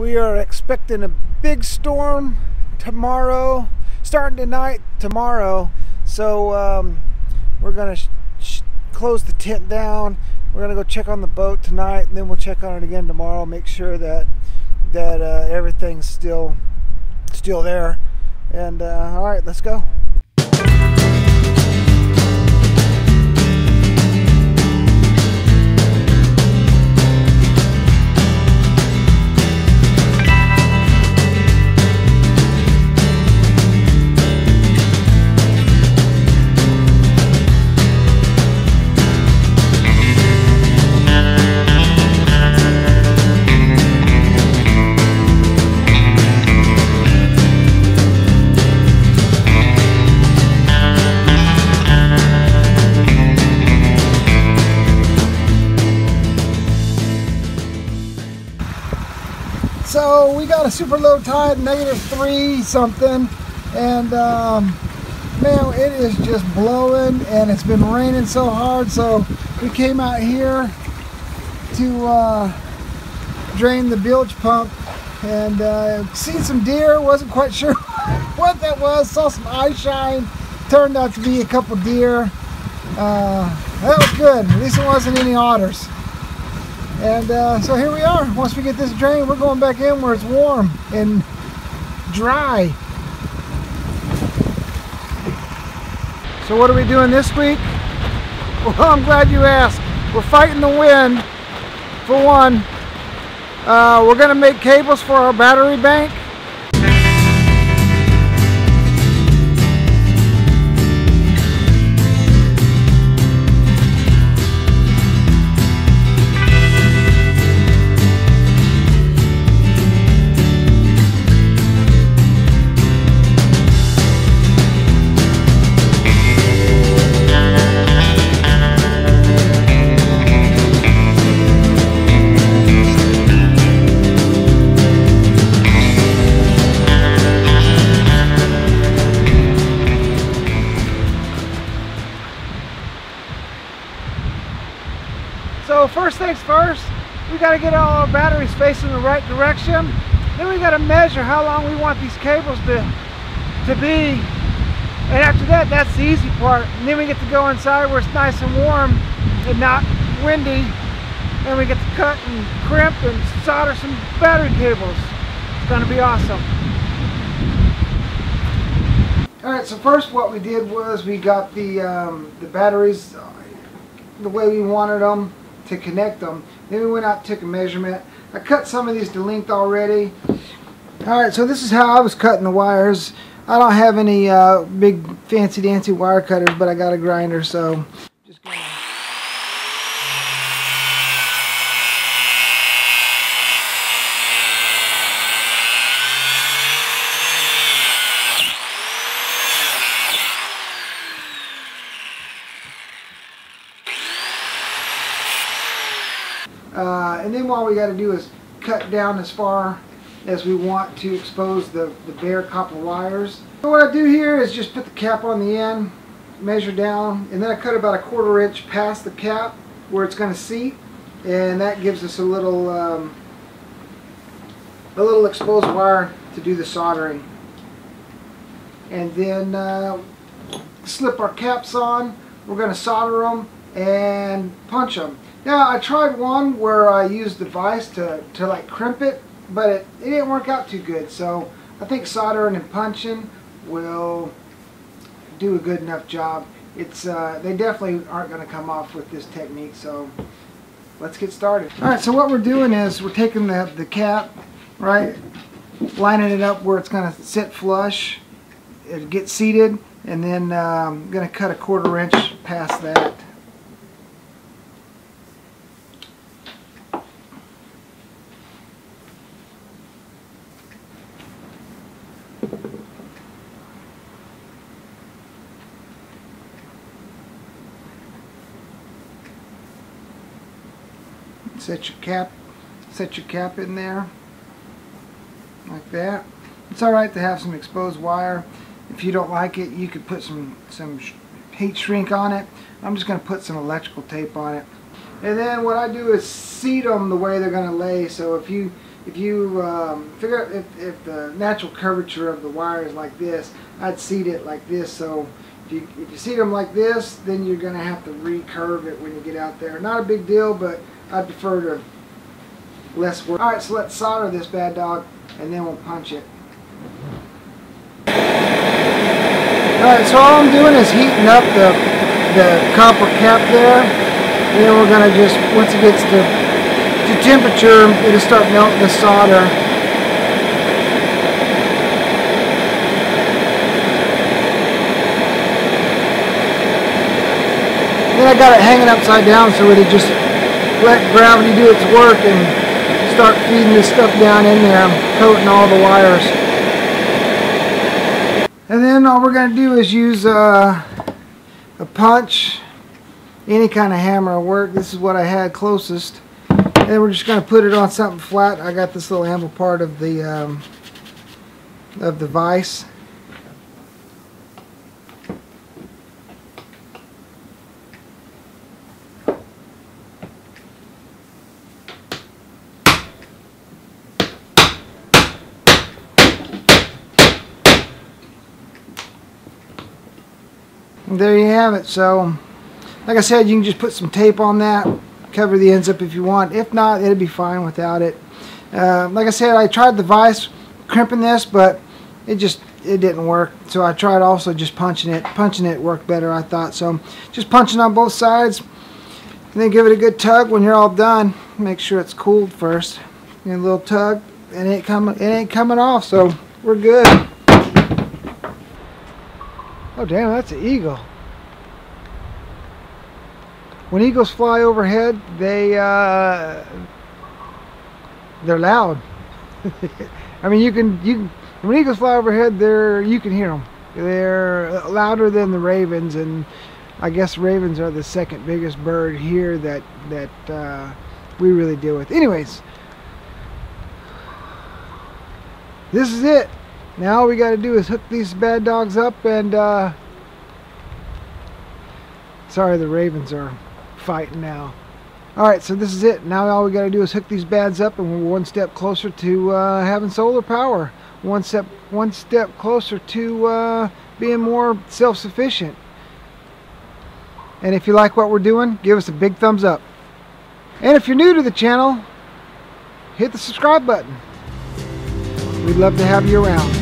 We are expecting a big storm tomorrow, starting tonight, tomorrow. So um, we're gonna close the tent down. We're gonna go check on the boat tonight, and then we'll check on it again tomorrow. Make sure that that uh, everything's still still there. And uh, all right, let's go. Super low tide, negative three something, and um, man, it is just blowing, and it's been raining so hard. So we came out here to uh, drain the bilge pump, and uh, seen some deer. wasn't quite sure what that was. Saw some eye shine. Turned out to be a couple deer. Uh, that was good. At least it wasn't any otters. And uh, so here we are. Once we get this drain, we're going back in where it's warm and dry. So what are we doing this week? Well, I'm glad you asked. We're fighting the wind, for one. Uh, we're to make cables for our battery bank. So first things first, we got to get all our batteries facing the right direction. Then we got to measure how long we want these cables to, to be. And after that, that's the easy part. And then we get to go inside where it's nice and warm and not windy. And we get to cut and crimp and solder some battery cables. It's going to be awesome. All right, so first what we did was we got the, um, the batteries the way we wanted them to connect them. Then we went out took a measurement. I cut some of these to length already. Alright, so this is how I was cutting the wires. I don't have any uh, big fancy dancy wire cutters, but I got a grinder, so just gonna Uh, and then all we got to do is cut down as far as we want to expose the, the bare copper wires. So what I do here is just put the cap on the end, measure down, and then I cut about a quarter inch past the cap where it's going to seat, and that gives us a little um, a little exposed wire to do the soldering. And then uh, slip our caps on. We're going to solder them and punch them. Now I tried one where I used the vise to, to like crimp it, but it, it didn't work out too good. So I think soldering and punching will do a good enough job. It's uh, They definitely aren't going to come off with this technique, so let's get started. Alright, so what we're doing is we're taking the, the cap, right, lining it up where it's going to sit flush, it gets seated, and then um, I'm going to cut a quarter inch past that. Set your cap set your cap in there like that. It's alright to have some exposed wire. If you don't like it you could put some some heat shrink on it. I'm just going to put some electrical tape on it. And then what I do is seat them the way they're going to lay. So if you if you um, figure out if, if the natural curvature of the wire is like this, I'd seat it like this. So if you, if you seat them like this, then you're going to have to recurve it when you get out there. Not a big deal, but I prefer to less work. Alright, so let's solder this bad dog and then we'll punch it. Alright, so all I'm doing is heating up the, the copper cap there. And then we're going to just, once it gets to, to temperature, it'll start melting the solder. Then I got it hanging upside down so it'll just let gravity do its work and start feeding this stuff down in there, coating all the wires. And then all we're going to do is use uh, a punch, any kind of hammer will work. This is what I had closest. And we're just going to put it on something flat. I got this little anvil part of the um, of the vise. there you have it. So, like I said, you can just put some tape on that, cover the ends up if you want. If not, it'd be fine without it. Uh, like I said, I tried the vise crimping this, but it just it didn't work. So I tried also just punching it. Punching it worked better, I thought. So just punching on both sides, and then give it a good tug when you're all done. Make sure it's cooled first. And a little tug, and it coming. It ain't coming off. So we're good. Oh damn, that's an eagle. When eagles fly overhead, they uh, they're loud. I mean, you can you when eagles fly overhead, they're you can hear them. They're louder than the ravens, and I guess ravens are the second biggest bird here that that uh, we really deal with. Anyways, this is it. Now all we got to do is hook these bad dogs up and uh, sorry the ravens are fighting now. Alright, so this is it. Now all we got to do is hook these bads up and we're one step closer to uh, having solar power. One step, one step closer to uh, being more self-sufficient. And if you like what we're doing, give us a big thumbs up. And if you're new to the channel, hit the subscribe button. We'd love to have you around.